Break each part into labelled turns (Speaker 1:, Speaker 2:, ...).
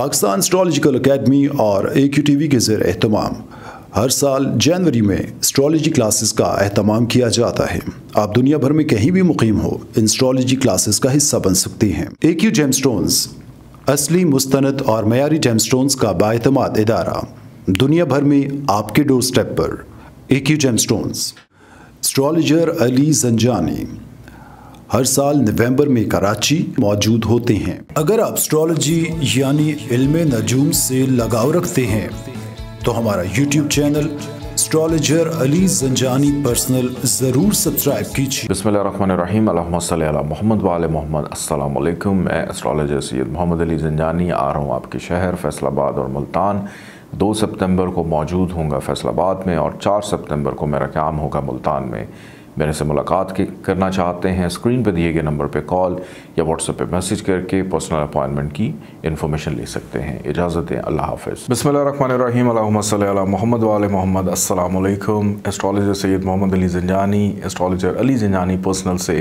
Speaker 1: Pakistan astrological academy और ए Q T V के ज़र अहतमाम हर साल जनवरी में एस्ट्रोलॉजी क्लासेस का अहतमाम किया जाता है। आप दुनिया भर में कहीं भी मुकीम हो, इन एस्ट्रोलॉजी क्लासेस का हिस्सा बन सकते हैं। ए क्यू जेमस्टोन्स असली मुस्तनद और मैारी मयारी जेमस्टोन्स का बातमाद इदारा। दुनिया भर में आपके डोर स्टेप पर A Q gem stones astrologer Ali Zanjani. हर साल नवंबर में कराची मौजूद होते हैं। अगर आप एस्ट्रोलॉजी यानी इल्म नजूम से लगाव रखते हैं तो हमारा YouTube channel astrologer Ali Zanjani personal ज़रूर सब्सक्राइब कीजिए।
Speaker 2: बसमीम मोहम्मद वाल मोहम्मद, अस्सलाम वालेकुम मैं एस्ट्रोलॉजर सैयद मोहम्मद अली जंजानी आ रहा हूँ आपके शहर फैसलाबाद और मुल्तान। दो सितंबर को मौजूद होंगे फैसलाबाद में और चार सितंबर को मेरा काम होगा मुल्तान में। मेरे से मुलाकात करना चाहते हैं। स्क्रीन पर दिए गए नंबर पर कॉल या व्हाट्सएप पर मैसेज करके पर्सनल अपॉइंटमेंट की इन्फॉर्मेशन ले सकते हैं। इजाज़त दें। अल्लाह हाफिज़। बसमीम मोहम्मद वाल मोहम्मद। अस्सलाम astrologer Syed Mohammad Ali Zanjani. Astrologer Ali Zanjani personal से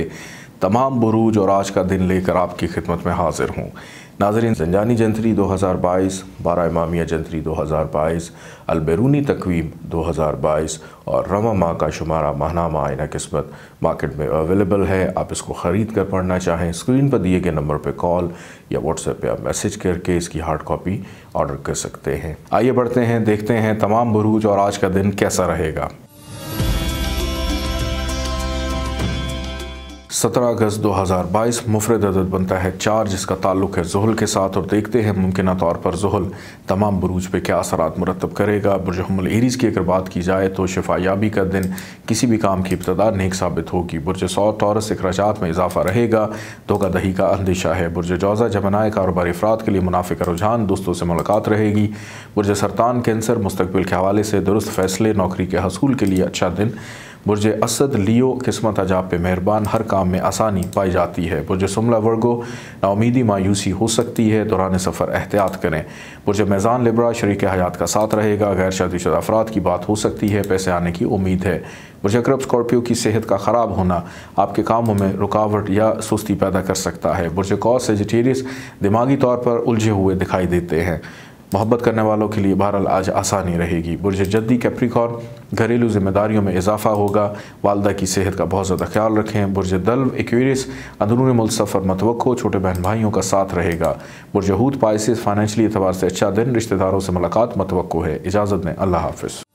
Speaker 2: तमाम बरूज और आज का दिन लेकर आपकी खिदमत में हाजिर हूँ। नाजरीन, जंजानी जंतरी 2022 बारह इमामिया जंतरी 2022 अलबरूनी तकवीम 2022 और रमा माह का शुमारा माहनामा आयना किस्मत मार्केट में अवेलेबल है। आप इसको ख़रीद कर पढ़ना चाहें, स्क्रीन पर दिए गए नंबर पर कॉल या व्हाट्सएप पे आप मैसेज करके इसकी हार्ड कॉपी ऑर्डर कर सकते हैं। आइए बढ़ते हैं, देखते हैं तमाम बुरूज और आज का दिन कैसा रहेगा। सत्रह अगस्त 2022 मुफरद अदद बनता है चार, जिसका ताल्लुक है जहल के साथ और देखते हैं मुमकिन तौर पर जहल तमाम बरूज पर क्या असरात मुरतब करेगा। बुरजहमल एरीज़ की अगर बात की जाए तो शफायाबी का दिन किसी भी काम की इब्तदा नेक साबित होगी। बुरज सौ टॉरस अखराज में इजाफा रहेगा। धोखा दही का अंदेशा है। बुरज जौज़ा जमनाए कारोबारी अफराद के लिए मुनाफे का रुझान, दोस्तों से मुलाकात रहेगी। बुरज सरतान कैंसर मुस्तबिल के हवाले से दुरुस्त फैसले, नौकरी के हसूल के लिए अच्छा दिन। बुरज असद लियो किस्मत अजाब पे मेहरबान, हर काम में आसानी पाई जाती है। बुरज सुमला वर्गो नाउमीदी मायूसी हो सकती है, दौरान सफ़र एहतियात करें। बुरज मैज़ान लिब्रा, शरीक हयात का साथ रहेगा, गैर शादीशुदा अफराद की बात हो सकती है, पैसे आने की उम्मीद है। बुरज अक्रब स्कॉर्पियो की सेहत का ख़राब होना आपके कामों में रुकावट या सुस्ती पैदा कर सकता है। बुरज कॉस वेजिटेरियस दिमागी तौर पर उलझे हुए दिखाई देते हैं। मोहब्बत करने वालों के लिए बहरहाल आज आसानी रहेगी। बुरज जद्दी कैप्रिकॉन घरेलू जिम्मेदारियों में इजाफा होगा। वालदा की सेहत का बहुत ज़्यादा ख्याल रखें। बुरज दल्व एक्वेरियस अंदरून मुल्क सफ़र मतवक़ो छोटे बहन भाइयों का साथ रहेगा। बुरज हूद पाइसिस फाइनेंशली एतबार से अच्छा दिन। रिश्तेदारों से मुलाकात मतवक़ो है। इजाज़त ने अल्लाह हाफिज़।